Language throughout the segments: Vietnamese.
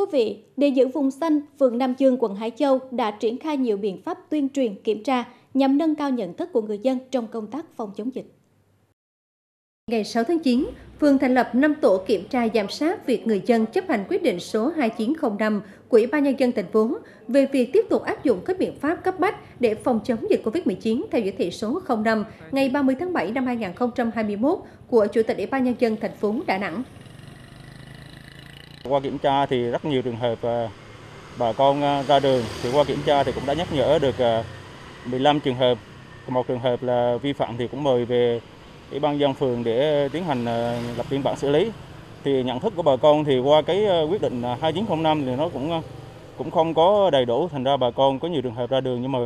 quý vị, để giữ vùng xanh, phường Nam Dương, quận Hải Châu đã triển khai nhiều biện pháp tuyên truyền, kiểm tra nhằm nâng cao nhận thức của người dân trong công tác phòng chống dịch. Ngày 6 tháng 9, phường thành lập 5 tổ kiểm tra giám sát việc người dân chấp hành quyết định số 2905 của Ủy ban nhân dân thành phố về việc tiếp tục áp dụng các biện pháp cấp bách để phòng chống dịch COVID-19 theo chỉ thị số 05 ngày 30 tháng 7 năm 2021 của Chủ tịch Ủy ban nhân dân thành phố Đà Nẵng. Qua kiểm tra thì rất nhiều trường hợp ờ, bà con ờ, ra đường thì qua kiểm tra thì cũng đã nhắc nhở được ờ, 15 trường hợp, một trường hợp là vi phạm thì cũng mời về Ủy ban dân phường để tiến hành lập biên bản xử lý. Thì nhận thức của bà con thì qua cái quyết định 2905 thì nó cũng cũng không có đầy đủ, thành ra bà con có nhiều trường hợp ra đường nhưng mà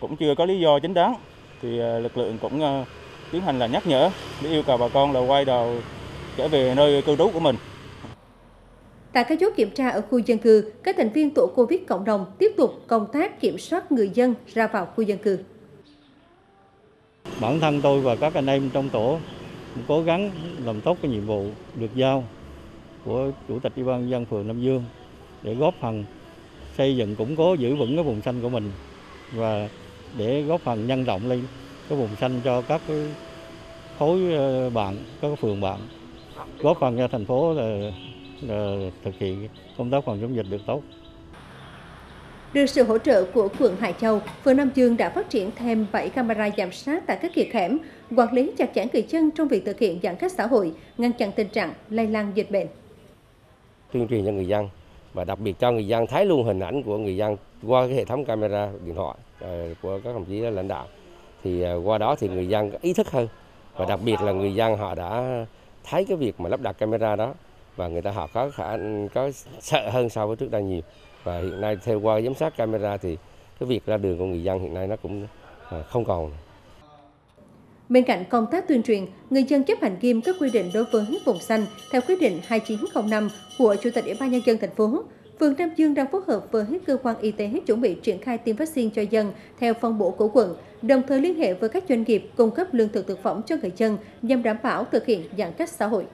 cũng chưa có lý do chính đáng. Thì lực lượng cũng tiến hành là nhắc nhở để yêu cầu bà con là quay đầu trở về nơi cư trú của mình. Tại các chốt kiểm tra ở khu dân cư, các thành viên tổ Covid cộng đồng tiếp tục công tác kiểm soát người dân ra vào khu dân cư. Bản thân tôi và các anh em trong tổ cố gắng làm tốt cái nhiệm vụ được giao của Chủ tịch Ủy ban dân phường Nam Dương để góp phần xây dựng củng cố giữ vững cái vùng xanh của mình và để góp phần nhân rộng lên cái vùng xanh cho các cái khối ờ, bạn, các phường bạn, góp phần cho thành phố là thực hiện công tác phòng chống dịch được tốt. Được sự hỗ trợ của quận Hải Châu, phường Nam Dương đã phát triển thêm 7 camera giám sát tại các kiệt hẻm, quản lý chặt chẽ người dân trong việc thực hiện giãn cách xã hội, ngăn chặn tình trạng lây lan dịch bệnh. Tuyên truyền cho người dân và đặc biệt cho người dân thấy luôn hình ảnh của người dân qua cái hệ thống camera điện thoại ờ, của các đồng chí lãnh đạo. Thì ờ, qua đó thì người dân ý thức hơn và đặc biệt là người dân họ đã thấy cái việc mà lắp đặt camera đó và người ta họ có khả có sợ hơn so với trước đây nhiều và hiện nay theo qua giám sát camera thì cái việc ra đường của người dân hiện nay nó cũng à, không còn Bên cạnh công tác tuyên truyền, người dân chấp hành nghiêm các quy định đối với vùng xanh theo quyết định 2905 của Chủ tịch Ủy ban nhân dân thành phố. Phường Nam Dương đang phối hợp với cơ quan y tế chuẩn bị triển khai tiêm vaccine cho dân theo phân bổ của quận, đồng thời liên hệ với các doanh nghiệp cung cấp lương thực thực phẩm cho người dân nhằm đảm bảo thực hiện giãn cách xã hội.